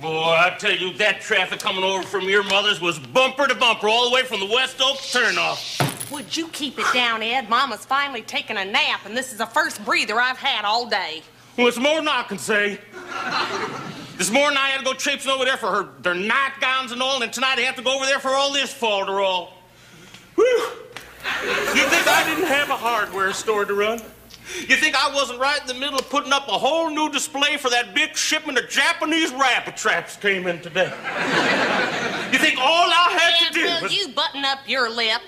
Boy, I tell you, that traffic coming over from your mother's was bumper to bumper, all the way from the West Oak turnoff. Would you keep it down, Ed? Mama's finally taking a nap, and this is the first breather I've had all day. Well, it's more than I can say. This morning I had to go traipsing over there for her their nightgowns and all, and tonight I have to go over there for all this falderall. Whew. You think I didn't have a hardware store to run? You think I wasn't right in the middle of putting up a whole new display for that big shipment of Japanese rabbit traps came in today? You think all I had to do was... you button up your lip?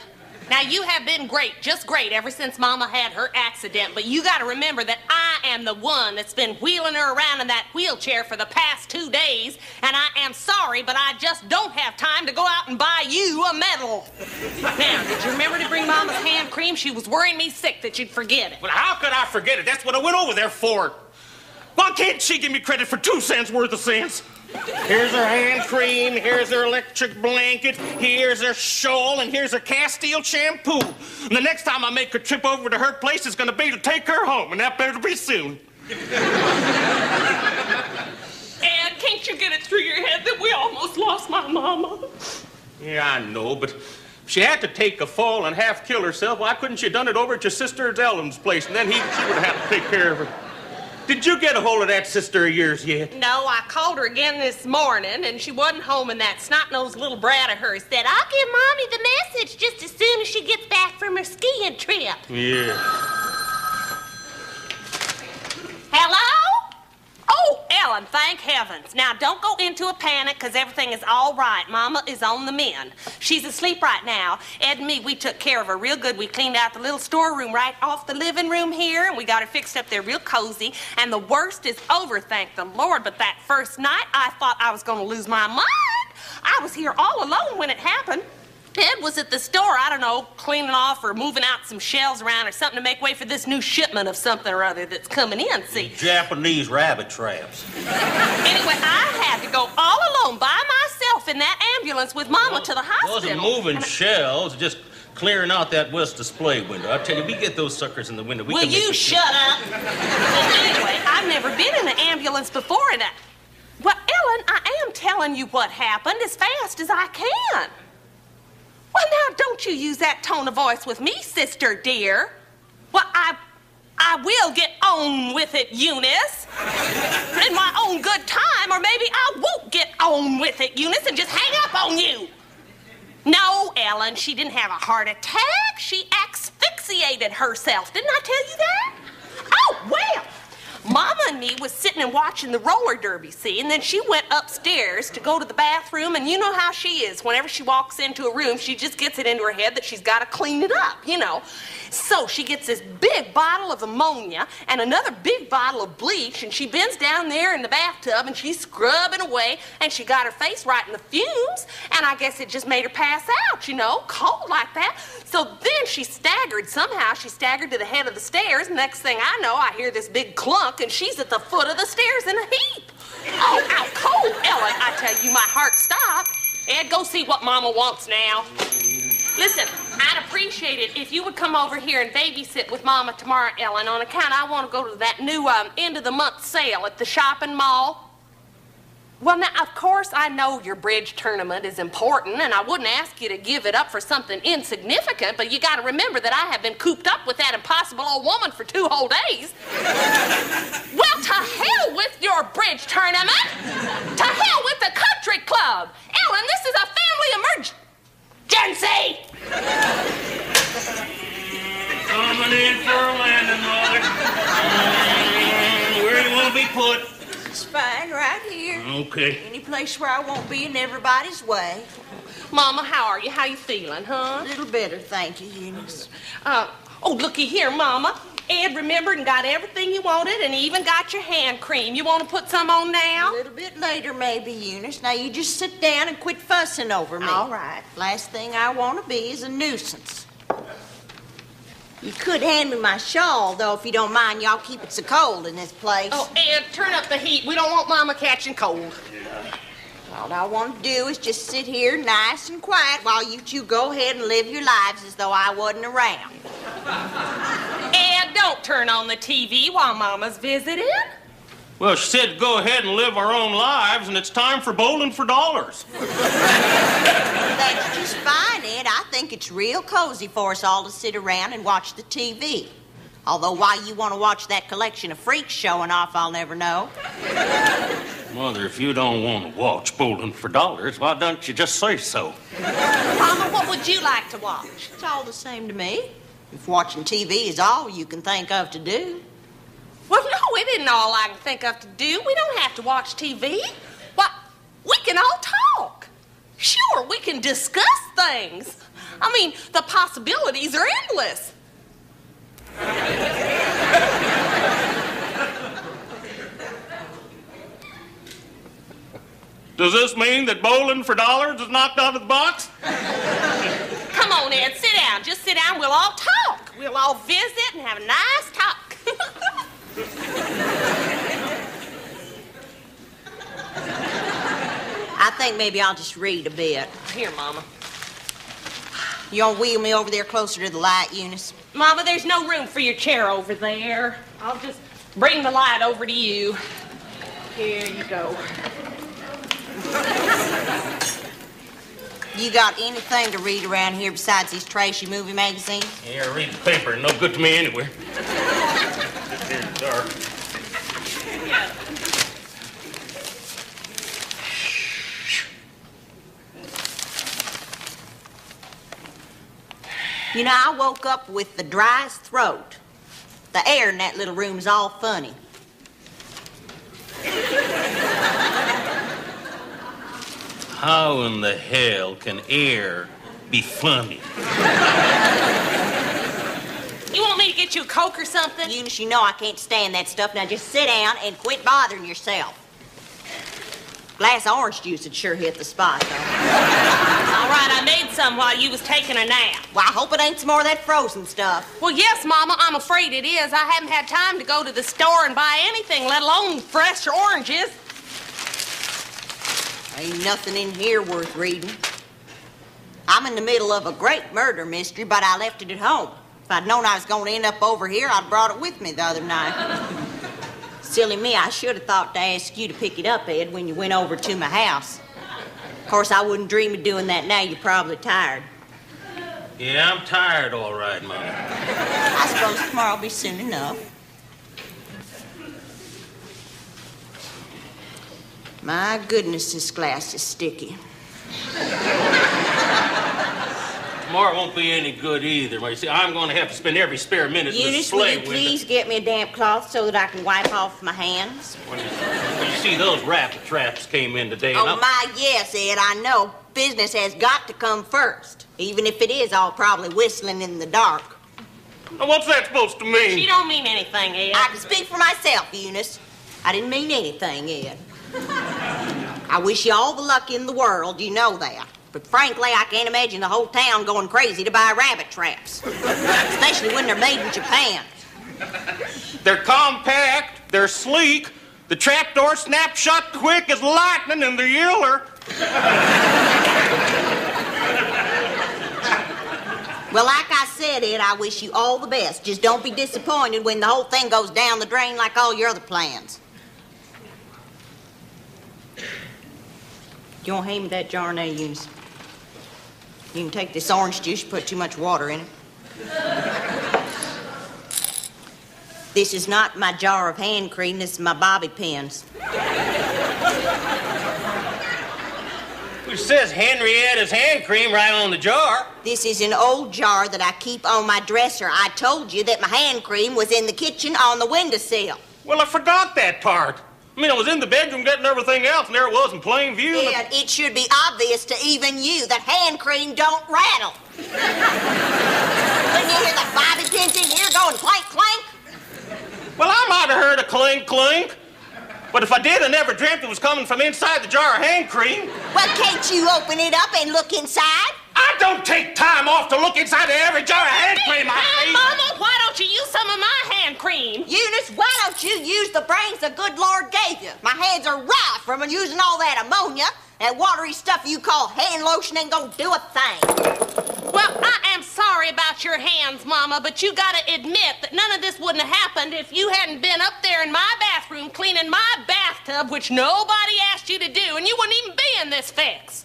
Now, you have been great, just great, ever since Mama had her accident, but you gotta remember that I am the one that's been wheeling her around in that wheelchair for the past two days, and I am sorry, but I just don't have time to go out and buy you a medal. Now, did you remember to bring Mama's hand cream? She was worrying me sick that you'd forget it. Well, how could I forget it? That's what I went over there for. Why can't she give me credit for two cents worth of sense? Here's her hand cream, here's her electric blanket, here's her shawl, and here's her Castile shampoo. And the next time I make a trip over to her place, it's gonna be to take her home, and that better be soon. Ed, can't you get it through your head that we almost lost my Mama? Yeah, I know, but if she had to take a fall and half kill herself, why couldn't she have done it over at your sister Ellen's place, and then he, she would have had to take care of her? Did you get a hold of that sister of yours yet? No, I called her again this morning, and she wasn't home, and that snot-nosed little brat of hers said, I'll give Mommy the message just as soon as she gets back from her skiing trip. Yeah. Hello? Thank heavens. Now, don't go into a panic because everything is all right. Mama is on the mend. She's asleep right now. Ed and me, we took care of her real good. We cleaned out the little storeroom right off the living room here, and we got her fixed up there real cozy. And the worst is over, thank the Lord. But that first night, I thought I was going to lose my mind. I was here all alone when it happened. Ed was at the store, I don't know, cleaning off or moving out some shelves around or something to make way for this new shipment of something or other that's coming in, see. Japanese rabbit traps. Anyway, I had to go all alone by myself in that ambulance with Mama to the hospital. Wasn't moving And- shelves, just clearing out that west display window. I tell you, we get those suckers in the window. We Will you shut up? Well, anyway, I've never been in an ambulance before, and I... Well, Ellen, I am telling you what happened as fast as I can. Well, now, don't you use that tone of voice with me, sister dear. Well, I... I will get on with it, Eunice. In my own good time, or maybe I won't get on with it, Eunice, and just hang up on you. No, Ellen, she didn't have a heart attack. She asphyxiated herself. Didn't I tell you that? Oh, well. Mama and me was sitting and watching the roller derby, see, and then she went upstairs to go to the bathroom, and you know how she is. Whenever she walks into a room, she just gets it into her head that she's got to clean it up, you know. So she gets this big bottle of ammonia and another big bottle of bleach, and she bends down there in the bathtub and she's scrubbing away, and she got her face right in the fumes, and I guess it just made her pass out, you know, cold like that. So then she staggered somehow. She staggered to the head of the stairs. Next thing I know, I hear this big clunk, and she's at the foot of the stairs in a heap. Oh, out cold, Ellen. I tell you, my heart stopped. Ed, go see what Mama wants now. Listen, I'd appreciate it if you would come over here and babysit with Mama tomorrow, Ellen, on account I want to go to that new um, end of the month sale at the shopping mall. Well, now, of course, I know your bridge tournament is important, and I wouldn't ask you to give it up for something insignificant, but you got to remember that I have been cooped up with that impossible old woman for two whole days. well, to hell with your bridge tournament! to hell with the country club! Ellen, this is a family emergency! Coming in for a landing, mother. Mm, Where do you want to be put? It's fine right here. Okay. Any place where I won't be in everybody's way. Mama, how are you? How you feeling, huh? A little better, thank you, Eunice. Uh, oh, looky here, Mama. Ed remembered and got everything you wanted, and he even got your hand cream. You want to put some on now? A little bit later, maybe, Eunice. Now you just sit down and quit fussing over me. All right. Last thing I want to be is a nuisance. You could hand me my shawl, though, if you don't mind. Y'all keep it so cold in this place. Oh, Ed, turn up the heat. We don't want Mama catching cold. All I want to do is just sit here nice and quiet while you two go ahead and live your lives as though I wasn't around. Ed, don't turn on the TV while Mama's visiting. Well, she said go ahead and live our own lives, and it's time for bowling for dollars. That's just fine, Ed. I think it's real cozy for us all to sit around and watch the TV. Although why you want to watch that collection of freaks showing off, I'll never know. Mother, if you don't want to watch bowling for dollars, why don't you just say so? Mama, what would you like to watch? It's all the same to me. If watching TV is all you can think of to do. Well, no, it isn't all I can think of to do. We don't have to watch TV. Why, we can all talk. Sure, we can discuss things. I mean, the possibilities are endless. Does this mean that bowling for dollars is knocked out of the box? Come on, Ed, sit down. Just sit down. We'll all talk. We'll all visit and have a nice talk. I think maybe I'll just read a bit. Here, Mama. You want to wheel me over there closer to the light, Eunice? Mama, there's no room for your chair over there. I'll just bring the light over to you. Here you go. You got anything to read around here besides these trashy movie magazines? Yeah, read the paper. No good to me anyway. Here, dark. You know, I woke up with the driest throat. The air in that little room is all funny. How in the hell can air be funny? You want me to get you a Coke or something? Eunice, you know I can't stand that stuff. Now just sit down and quit bothering yourself. Glass of orange juice would sure hit the spot, though. All right, I made some while you was taking a nap. Well, I hope it ain't some more of that frozen stuff. Well, yes, Mama, I'm afraid it is. I haven't had time to go to the store and buy anything, let alone fresh oranges. Ain't nothing in here worth reading. I'm in the middle of a great murder mystery, but I left it at home. If I'd known I was going to end up over here, I'd brought it with me the other night. Silly me, I should have thought to ask you to pick it up, Ed, when you went over to my house. Of course, I wouldn't dream of doing that now. You're probably tired. Yeah, I'm tired, all right, Mom. I suppose tomorrow will be soon enough. My goodness, this glass is sticky. Tomorrow won't be any good either. You see, I'm going to have to spend every spare minute in the Eunice, will you window. please get me a damp cloth so that I can wipe off my hands? When you, you see those rabbit traps came in today. and Oh, I'm- my, yes, Ed, I know. Business has got to come first, even if it is all probably whistling in the dark. Now, What's that supposed to mean? She don't mean anything, Ed. I can speak for myself, Eunice. I didn't mean anything, Ed. I wish you all the luck in the world, you know that. But frankly, I can't imagine the whole town going crazy to buy rabbit traps. Especially when they're made in Japan. They're compact, they're sleek, the trapdoor snaps shut quick as lightning, and they're yeller. Well, like I said, Ed, I wish you all the best. Just don't be disappointed when the whole thing goes down the drain like all your other plans. You want to hand me that jar now, Eunice? You can take this orange juice, put too much water in it. This is not my jar of hand cream, this is my bobby pins. Which says Henrietta's hand cream right on the jar. This is an old jar that I keep on my dresser. I told you that my hand cream was in the kitchen on the windowsill. Well, I forgot that part. I mean, I was in the bedroom getting everything else, and there it was in plain view. I- And it should be obvious to even you that hand cream don't rattle. when you hear the bobby pins in here going clank clank, Well, I might have heard a clink clink. But if I did, I never dreamt it was coming from inside the jar of hand cream. well, can't you open it up and look inside? I don't take time off to look inside of every jar of hand cream I see. Mama, why don't you use some of my hand cream? Eunice, why don't you use the brains the good Lord gave you? My hands are raw from using all that ammonia. That watery stuff you call hand lotion ain't gonna do a thing. Well, I am sorry about your hands, Mama, but you gotta admit that none of this wouldn't have happened if you hadn't been up there in my bathroom cleaning cleaning my bathtub, which nobody asked you to do, and you wouldn't even be in this fix.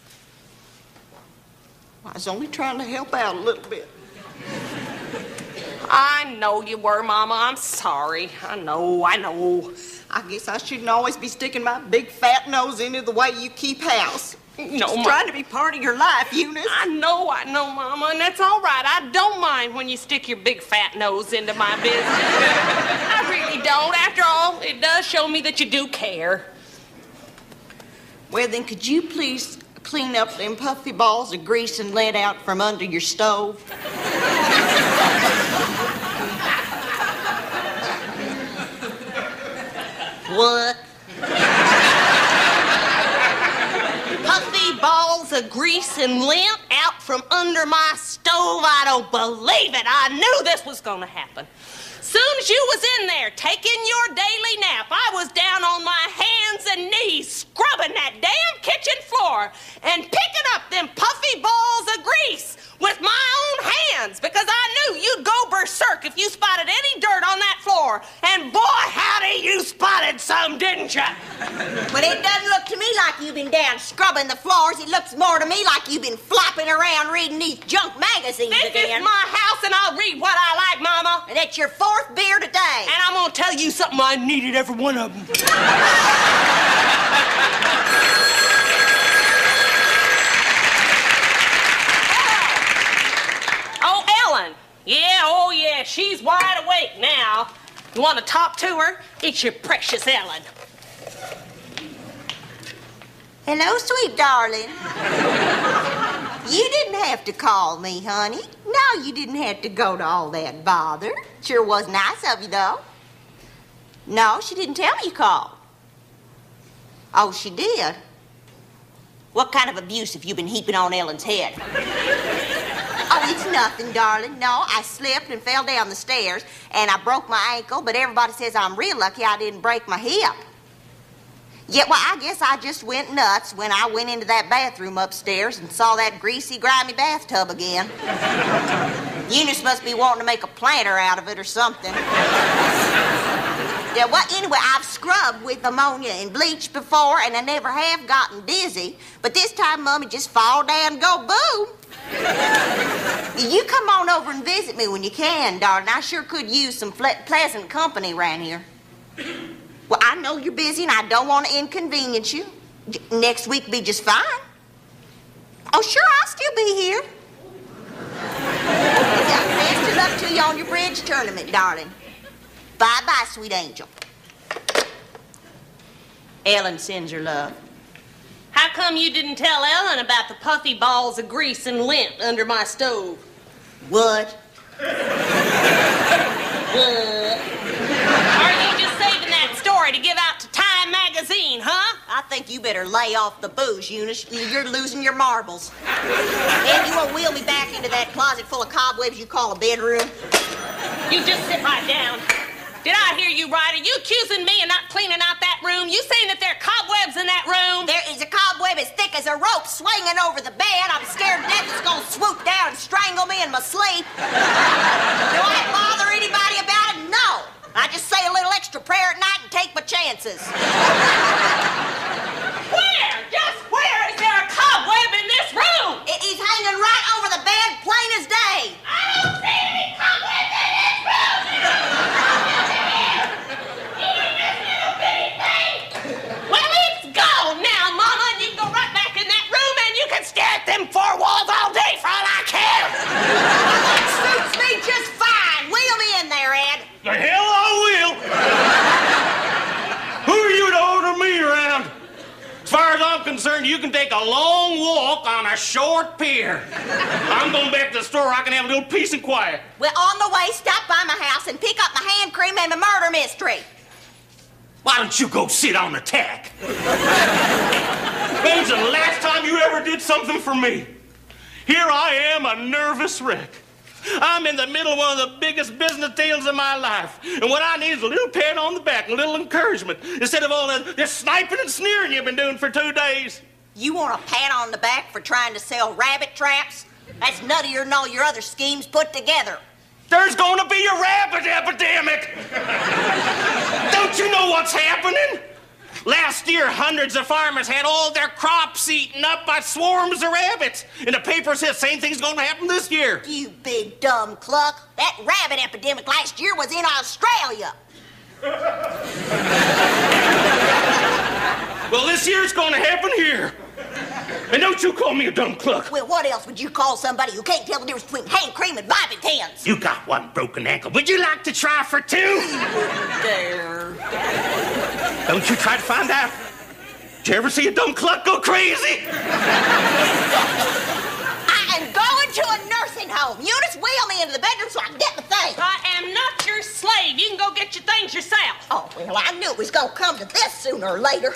I was only trying to help out a little bit. I know you were, Mama. I'm sorry. I know, I know. I guess I shouldn't always be sticking my big fat nose into the way you keep house. No, Just trying to be part of your life, Eunice. I know, I know, Mama, and that's all right. I don't mind when you stick your big fat nose into my business. I really don't. After all, it does show me that you do care. Well, then, could you please clean up them puffy balls of grease and lead out from under your stove? What? Puffy balls of grease and lint out from under my stove. I don't believe it. I knew this was going to happen. Soon as you was in there taking your daily nap, I was down on my hands and knees scrubbing that damn kitchen floor and picking up them puffy balls of grease with my own hands because I knew you'd go berserk if you spotted any dirt on that floor. And boy, howdy, you spotted some, didn't you? But it doesn't look to me like you've been down scrubbing the floors. It looks more to me like you've been flopping around reading these junk magazines This again. is my house and I'll read what I like, Mama. And that's your fourth beer today. And I'm gonna tell you something, I needed every one of them. oh, Ellen. Yeah, oh yeah, she's wide awake now. You want to talk to her? It's your precious Ellen. Hello, sweet darling. you didn't have to call me, honey. No, you didn't have to go to all that bother. Sure was nice of you, though. No, she didn't tell me you called. Oh, she did? What kind of abuse have you been heaping on Ellen's head? Oh, it's nothing, darling. No, I slipped and fell down the stairs, and I broke my ankle, but everybody says I'm real lucky I didn't break my hip. Yeah, well, I guess I just went nuts when I went into that bathroom upstairs and saw that greasy, grimy bathtub again. Eunice must be wanting to make a planter out of it or something. Yeah, well, anyway, I've scrubbed with ammonia and bleach before, and I never have gotten dizzy. But this time, Mummy, just fall down and go boom. You come on over and visit me when you can, darling. I sure could use some ple- pleasant company around here. Well, I know you're busy and I don't want to inconvenience you. Next week be just fine. Oh, sure, I'll still be here. Best of luck to you on your bridge tournament, darling. Bye bye, sweet angel. Ellen sends her love. How come you didn't tell Ellen about the puffy balls of grease and lint under my stove? What? Are you just saving that story to give out to Time magazine, huh? I think you better lay off the booze, Eunice. You're losing your marbles. and you won't wheel me back into that closet full of cobwebs you call a bedroom. You just sit right down. Did I hear you right? Are you accusing me of not cleaning out that room? You saying that there are cobwebs in that room? There is a cobweb as thick as a rope swinging over the bed. I'm scared death is gonna swoop down and strangle me in my sleep. Do I bother anybody about it? No. I just say a little extra prayer at night and take my chances. Where? Just where is there a cobweb in this room? It is hanging right over the bed, plain as day. I don't see any cobwebs in this room. Even this little bitty thing. Well, it's gone now, Mama, and you can go right back in that room and you can stare at them four walls all day for all I care. That suits me just fine. Wheel me in there, Ed. The hell I will. Who are you to order me around? As far as I'm concerned, you can take a long walk on a short pier. I'm going back to the store. I can have a little peace and quiet. Well, on the way, stop by my house and pick up my hand cream and my murder mystery. Why don't you go sit on the tack? When's the last time you ever did something for me? Here I am, a nervous wreck. I'm in the middle of one of the biggest business deals of my life. And what I need is a little pat on the back, a little encouragement, instead of all that this sniping and sneering you've been doing for two days. You want a pat on the back for trying to sell rabbit traps? That's nuttier than all your other schemes put together. There's going to be a rabbit epidemic. Don't you know what's happening? Last year, hundreds of farmers had all their crops eaten up by swarms of rabbits. And the paper says same thing's going to happen this year. You big dumb cluck. That rabbit epidemic last year was in Australia. Well, this year it's going to happen here. And don't you call me a dumb cluck. Well, what else would you call somebody who can't tell the difference between hand cream and bobby pins? You got one broken ankle. Would you like to try for two? There. Don't you try to find out. Did you ever see a dumb cluck go crazy? I am going to a nursing home. Eunice, wheel me into the bedroom so I can get the thing. I am not your slave. You can go get your things yourself. Oh, well, I knew it was going to come to this sooner or later.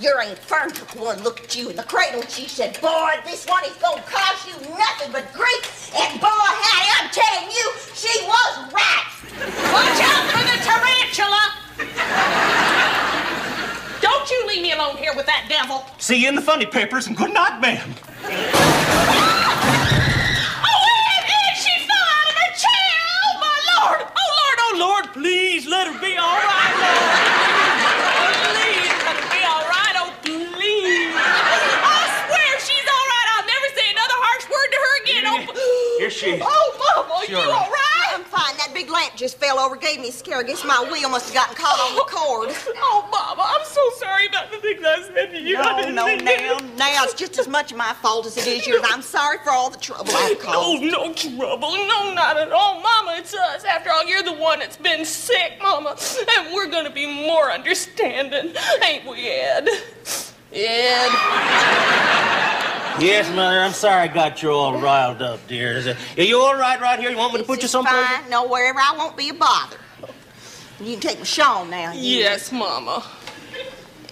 Your Aunt Fern took one look at you in the cradle and she said, Boy, this one is going to cost you nothing but grief. And boy, Hattie, I'm telling you, she was right. Watch out for the tarantula! Don't you leave me alone here with that devil. See you in the funny papers and good night, ma'am. Oh, Ed, Ed, she fell out of her chair! Oh, my Lord! Oh, Lord, oh, Lord, please let her be all right, Lord. Please let her be all right, oh, please. I swear she's all right. I'll never say another harsh word to her again. Oh, Here she is. oh Mama, She you all right? Right? That big lamp just fell over, gave me a scare. I guess my wheel must have gotten caught on the cord. Oh, Mama, I'm so sorry about the things I said to you. No, no, now, to. now it's just as much of my fault as it is yours. I'm sorry for all the trouble I've Oh, caused. no trouble. No, not at all. Mama, it's us. After all, you're the one that's been sick, Mama. And we're gonna be more understanding. Ain't we, Ed? Ed. Yes, Mother, I'm sorry I got you all riled up, dear. Is it, are you all right right here? You want me to put you It's someplace? fine. No, wherever I won't be a bother. You can take my shawl now. Eunice. Yes, Mama.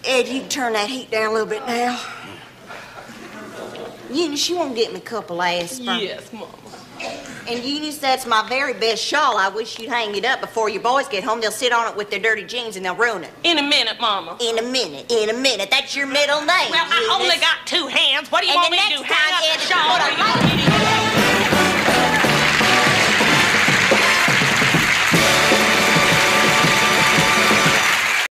Ed, you can turn that heat down a little bit now. Eunice, she won't get me a couple aspirin. Yes, Mama. And you Eunice, that's my very best shawl. I wish you'd hang it up before your boys get home. They'll sit on it with their dirty jeans and they'll ruin it. In a minute, Mama. In a minute, in a minute. That's your middle name. Well, I only got two hands. What do you And want me to do? Hang up the you shawl?